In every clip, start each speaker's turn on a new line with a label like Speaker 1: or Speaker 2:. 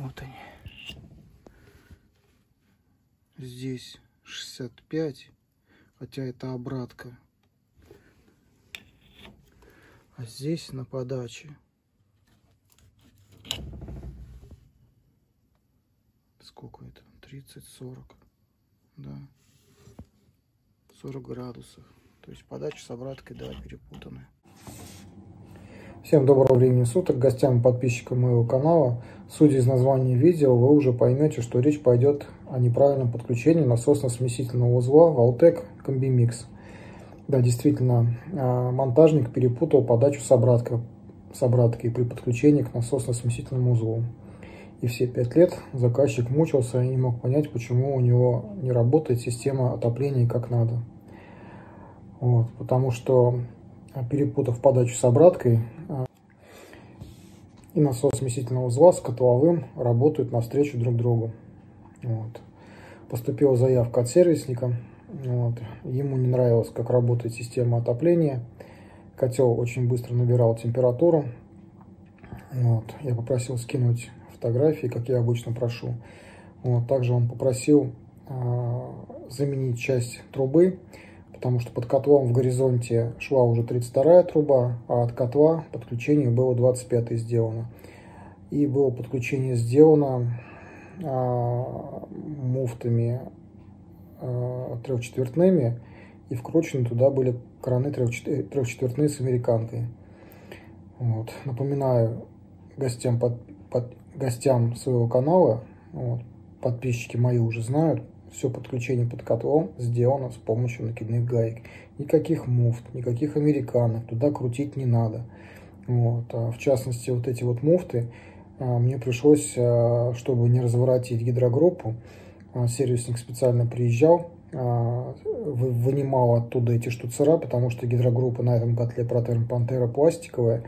Speaker 1: Вот они. Здесь 65, хотя это обратка. А здесь на подаче. Сколько это? 30-40. Да. 40 градусов. То есть подача с обраткой, да, перепутаны. Всем доброго времени суток, гостям и подписчикам моего канала. Судя из названия видео, вы уже поймете, что речь пойдет о неправильном подключении насосно-смесительного узла Valtec Combimix. Да, действительно, а, монтажник перепутал подачу с обраткой, с обраткой при подключении к насосно-смесительному узлу. И все пять лет заказчик мучился и не мог понять, почему у него не работает система отопления как надо. Вот, потому что перепутав подачу с обраткой, а, и насос смесительного узла с котловым работают навстречу друг другу. Вот. Поступила заявка от сервисника. Вот. Ему не нравилось, как работает система отопления. Котел очень быстро набирал температуру. Вот. Я попросил скинуть фотографии, как я обычно прошу. Вот. Также он попросил э, заменить часть трубы потому что под котлом в горизонте шла уже 32 труба, а от котла подключение было 25 сделано. И было подключение сделано а, муфтами а, трехчетвертными, и вкручены туда были краны трехчетвертные с американкой. Вот. Напоминаю гостям, под, под, гостям своего канала, вот, подписчики мои уже знают, все подключение под котлом сделано с помощью накидных гаек. Никаких муфт, никаких американок, туда крутить не надо. Вот. А в частности, вот эти вот муфты а, мне пришлось, а, чтобы не разворотить гидрогруппу, а, сервисник специально приезжал, а, вынимал оттуда эти штуцера, потому что гидрогруппа на этом котле Протерм Пантера пластиковая.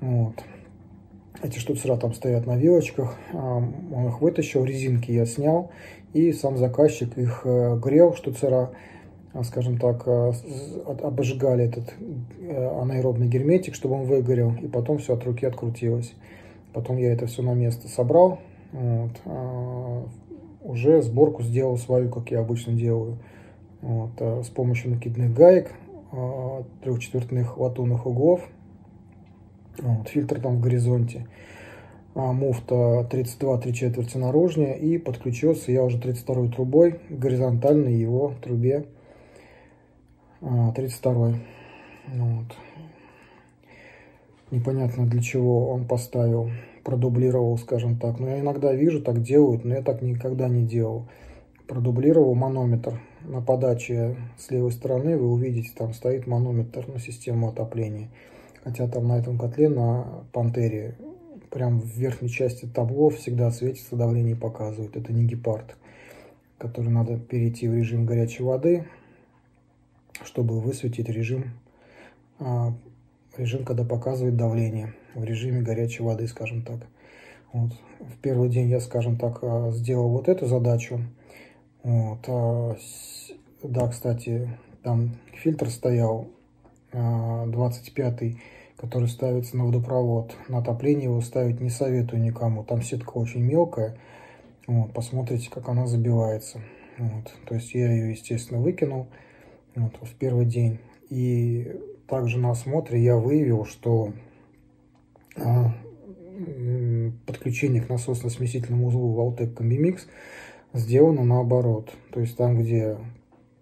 Speaker 1: Вот. Эти штуцера там стоят на вилочках. А, он их вытащил, резинки я снял и сам заказчик их э, грел, штуцера, а, скажем так, э, обожигали этот э, анаэробный герметик, чтобы он выгорел, и потом все от руки открутилось. Потом я это все на место собрал, вот, а, уже сборку сделал свою, как я обычно делаю, вот, с помощью накидных гаек, трехчетвертных латунных углов, вот, фильтр там в горизонте. А, муфта 32 3 четверти наружнее и подключился я уже 32 трубой горизонтальной его трубе 32 а, вот. непонятно для чего он поставил продублировал скажем так. Но я иногда вижу так делают но я так никогда не делал. Продублировал манометр на подаче с левой стороны. Вы увидите там стоит манометр на систему отопления. Хотя там на этом котле на пантере прям в верхней части табло всегда светится давление показывает. Это не гепард, который надо перейти в режим горячей воды, чтобы высветить режим, а, режим, когда показывает давление в режиме горячей воды, скажем так. Вот. В первый день я, скажем так, а, сделал вот эту задачу. Вот. А, да, кстати, там фильтр стоял 25 который ставится на водопровод. На отопление его ставить не советую никому. Там сетка очень мелкая. Вот, посмотрите, как она забивается. Вот, то есть я ее, естественно, выкинул вот, в первый день. И также на осмотре я выявил, что а, подключение к насосно-смесительному узлу Valtec Combimix сделано наоборот. То есть там, где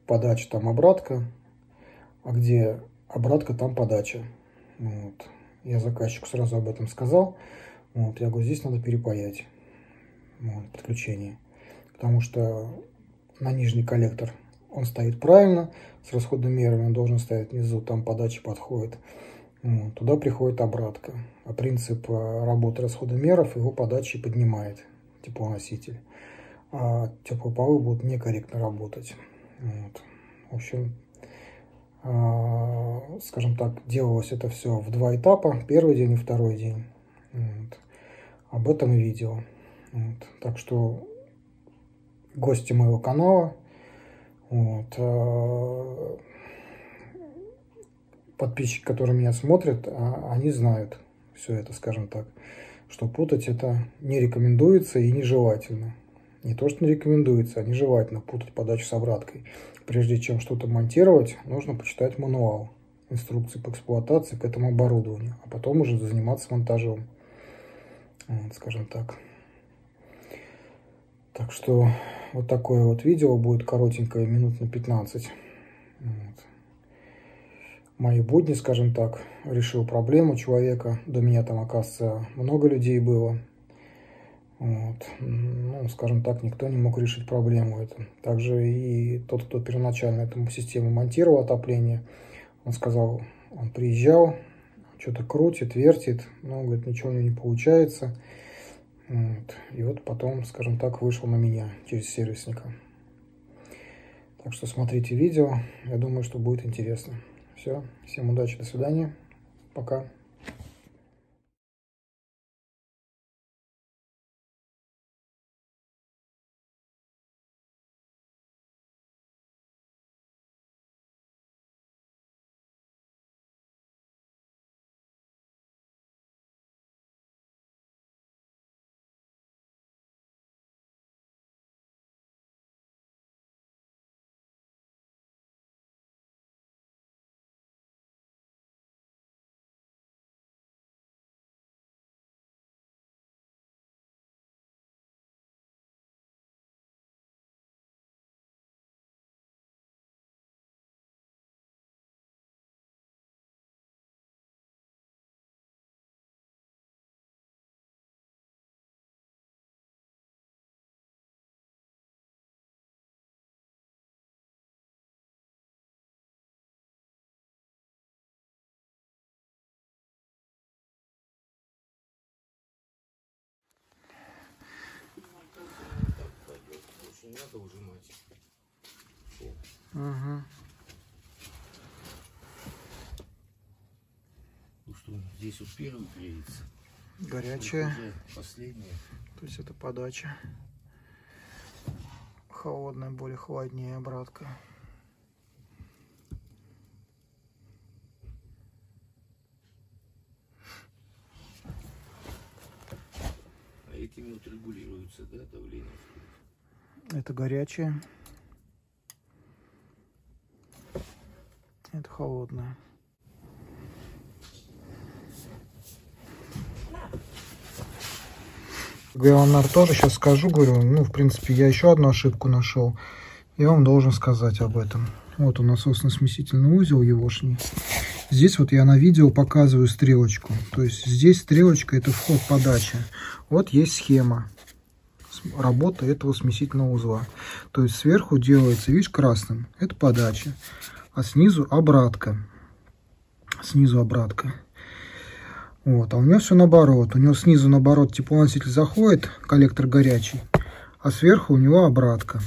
Speaker 1: подача, там обратка, а где обратка, там подача. Вот. Я заказчику сразу об этом сказал. Вот. Я говорю, здесь надо перепаять вот, подключение. Потому что на нижний коллектор он стоит правильно, с расходными мерами он должен стоять внизу, там подача подходит. Вот. Туда приходит обратка. А принцип э, работы расходомеров его подачи поднимает теплоноситель. А теплополы будут некорректно работать. Вот. В общем, скажем так, делалось это все в два этапа, первый день и второй день. Вот. Об этом и видео. Вот. Так что гости моего канала, вот, а, подписчики, которые меня смотрят, а, они знают все это, скажем так, что путать это не рекомендуется и нежелательно. Не то, что не рекомендуется, а нежелательно путать подачу с обраткой. Прежде чем что-то монтировать, нужно почитать мануал, инструкции по эксплуатации к этому оборудованию, а потом уже заниматься монтажом, вот, скажем так. Так что вот такое вот видео будет коротенькое, минут на 15. Вот. Мои будни, скажем так, решил проблему человека. До меня там, оказывается, много людей было. Вот. Ну, скажем так, никто не мог решить проблему эту. Также и тот, кто первоначально эту систему монтировал отопление, он сказал, он приезжал, что-то крутит, вертит, но, говорит, ничего у него не получается. Вот. И вот потом, скажем так, вышел на меня через сервисника. Так что смотрите видео, я думаю, что будет интересно. Все, всем удачи, до свидания, пока.
Speaker 2: Не надо ужимать.
Speaker 1: Угу.
Speaker 2: Ну что, здесь вот первый греется.
Speaker 1: Горячая.
Speaker 2: Последняя.
Speaker 1: То есть это подача. Холодная, более холоднее обратка.
Speaker 2: А этими вот регулируется, да, давление?
Speaker 1: Это горячая. Это холодная. Я тоже сейчас скажу, говорю, ну, в принципе, я еще одну ошибку нашел. Я вам должен сказать об этом. Вот у нас насосно-смесительный узел егошний. Здесь вот я на видео показываю стрелочку. То есть здесь стрелочка это вход подачи. Вот есть схема работы этого смесительного узла. То есть сверху делается, видишь, красным. Это подача. А снизу обратка. Снизу обратка. Вот. А у него все наоборот. У него снизу наоборот теплоноситель заходит, коллектор горячий. А сверху у него обратка.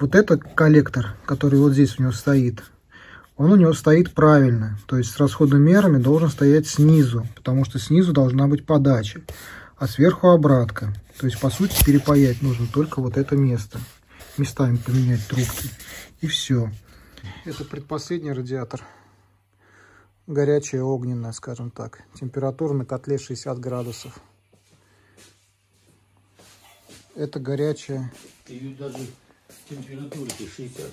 Speaker 1: Вот этот коллектор, который вот здесь у него стоит, он у него стоит правильно. То есть с расходомерами должен стоять снизу, потому что снизу должна быть подача, а сверху обратка. То есть, по сути, перепаять нужно только вот это место. Местами поменять трубки. И все. Это предпоследний радиатор. Горячая, огненная, скажем так. Температура на котле 60 градусов. Это горячая.
Speaker 2: Ее даже температура 60 за.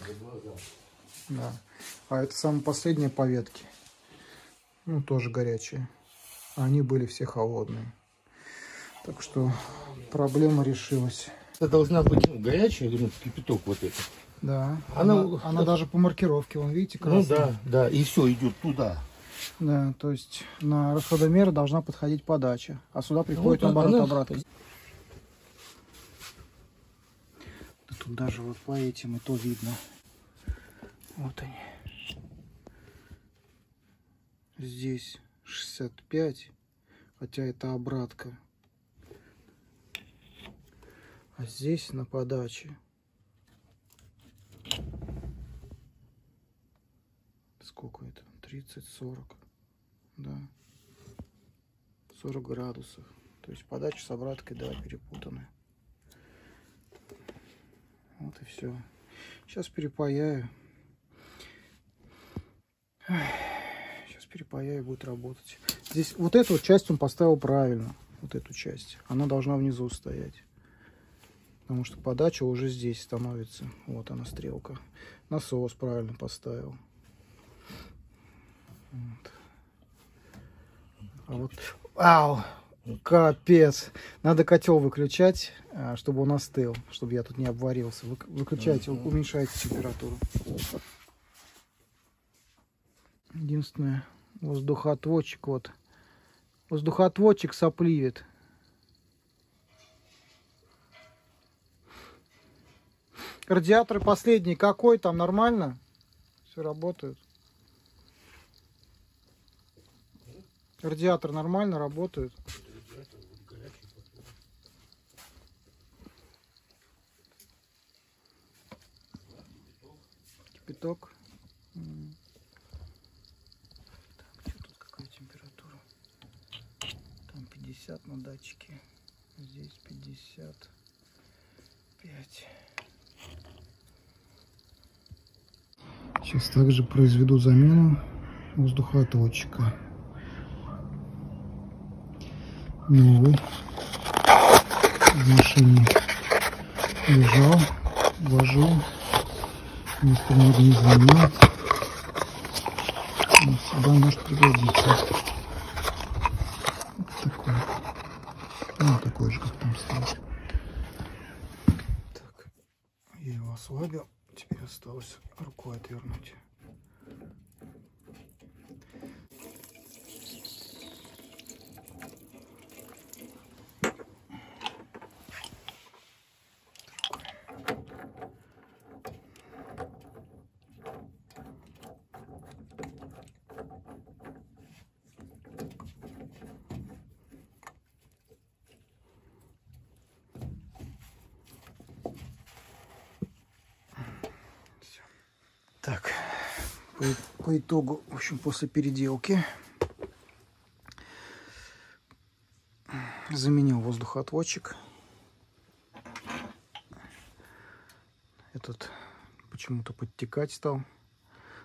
Speaker 1: Да. А это самые последние по ветке. Ну, тоже горячие. Они были все холодные. Так что проблема решилась.
Speaker 2: Это должна быть ну, горячая, ну, кипяток вот это.
Speaker 1: Да. Она, она, она даже по маркировке, вон, видите,
Speaker 2: красная. Ну да, да, и все идет туда.
Speaker 1: Да, то есть на расходомер должна подходить подача, а сюда приходит вот, наоборот она... обратно. Да тут даже вот по этим и то видно. Вот они. Здесь 65, хотя это обратка. А здесь на подаче. Сколько это? 30-40. Да. 40 градусов. То есть подача с обраткой, да, перепутаны. Вот и все. Сейчас перепаяю. Сейчас перепаяю, будет работать. Здесь вот эту часть он поставил правильно. вот эту часть, она должна внизу стоять. Потому что подача уже здесь становится. Вот она стрелка. Насос правильно поставил. Вот. А вот... Ау! Капец! Надо котел выключать, а, чтобы он остыл, чтобы я тут не обварился. Выключайте, уменьшайте температуру. Единственное, воздухоотводчик вот. Воздухоотводчик сопливит. Радиаторы последний какой там? Нормально? Все работают. Радиатор нормально работает. Кипяток. Так, что тут какая температура? Там 50 на датчике. Здесь 55. Сейчас также произведу замену воздухоотводчика. Новый. В машине лежал, вожу. Место много не занимает. Но всегда может пригодиться. Вот такой. Ну, такой же, как там стоит. Так, я его ослабил. Теперь осталось рукой отвернуть. Так, по, по итогу, в общем, после переделки заменил воздухоотводчик. Этот почему-то подтекать стал,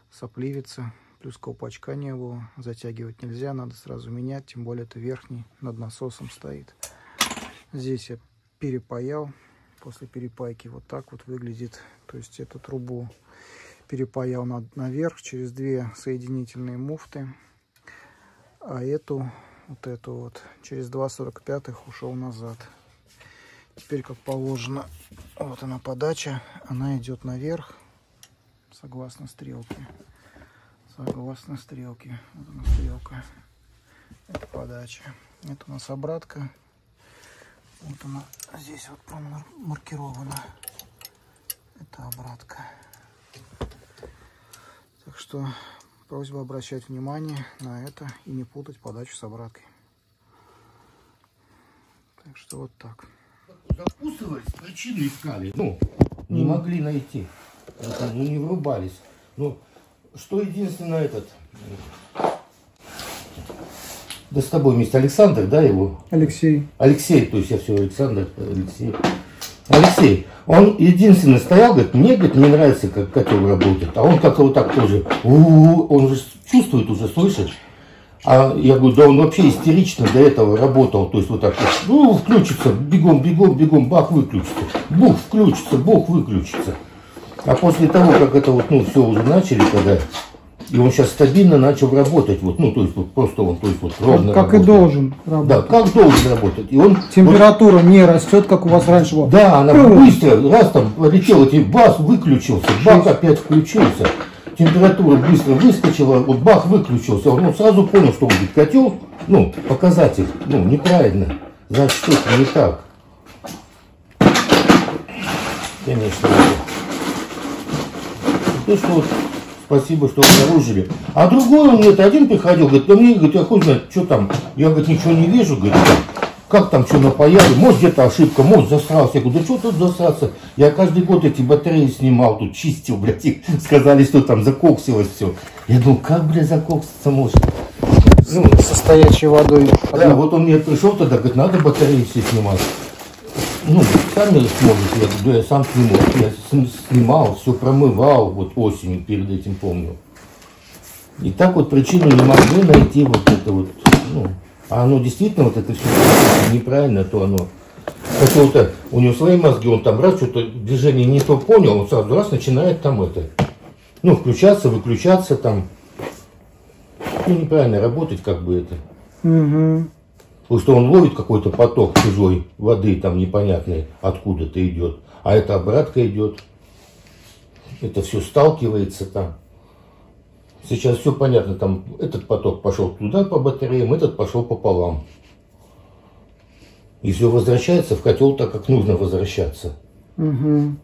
Speaker 1: сопливится, плюс колпачка не было, затягивать нельзя, надо сразу менять, тем более это верхний, над насосом стоит. Здесь я перепаял, после перепайки вот так вот выглядит, то есть эту трубу перепаял над, наверх через две соединительные муфты. А эту, вот эту вот, через 2,45 ушел назад. Теперь, как положено, вот она подача, она идет наверх, согласно стрелке. Согласно стрелке. Вот она стрелка. Это подача. Это у нас обратка. Вот она здесь вот промаркирована. Это обратка. Так что просьба обращать внимание на это и не путать подачу с обраткой. Так что вот так.
Speaker 2: Закусывались, причину искали. Ну, не могли найти. Ну, не врубались. Ну, что единственное этот... Да с тобой вместе Александр, да, его?
Speaker 1: Алексей.
Speaker 2: Алексей, то есть я все, Александр, Алексей. Алексей, он единственный стоял, говорит, мне, говорит, не нравится, как котел работает. А он как-то вот так тоже, он же чувствует уже, слышит. А я говорю, да он вообще истерично до этого работал. То есть вот так ну, включится, бегом, бегом, бегом, бах, выключится. Бух, включится, бог, выключится. А после того, как это вот, ну, все уже начали, когда и он сейчас стабильно начал работать, вот, ну, то есть вот просто он, то есть вот ровно
Speaker 1: Как, как и должен работать.
Speaker 2: Да, как должен работать. И он,
Speaker 1: Температура вот, не растет, как у вас раньше было.
Speaker 2: Да, она быстро, раз там полетел, и бас выключился, бах опять включился. Температура быстро выскочила, вот бах выключился. Он ну, сразу понял, что будет котел, ну, показатель, ну, неправильно. Значит, что-то не так. Конечно. То, что вот спасибо, что обнаружили. А другой он, говорит, один приходил, говорит, да мне, говорит, я хуй знает, что там, я, говорит, ничего не вижу, говорит, как там что напаяли, может где-то ошибка, может засрался. Я говорю, да что тут засраться? Я каждый год эти батареи снимал, тут чистил, блядь, их сказали, что там закоксилось все. Я думаю, как, блядь, закокситься может?
Speaker 1: Ну, со стоячей водой.
Speaker 2: Да, вот он мне пришел тогда, говорит, надо батареи все снимать. Ну, сами сможете, я я сам сниму. Я снимал, все промывал, вот осенью перед этим помню. И так вот причину не могли найти вот это вот, ну, А оно действительно вот это все неправильно, то оно какого-то, у него свои мозги, он там раз что-то движение не то понял, он сразу раз начинает там это, ну, включаться, выключаться там, ну, неправильно работать как бы это.
Speaker 1: Угу.
Speaker 2: Потому что он ловит какой-то поток чужой воды, там непонятный, откуда-то идет, а это обратка идет. Это все сталкивается там. Сейчас все понятно, там этот поток пошел туда по батареям, этот пошел пополам. И все возвращается в котел так, как нужно возвращаться.
Speaker 1: Угу.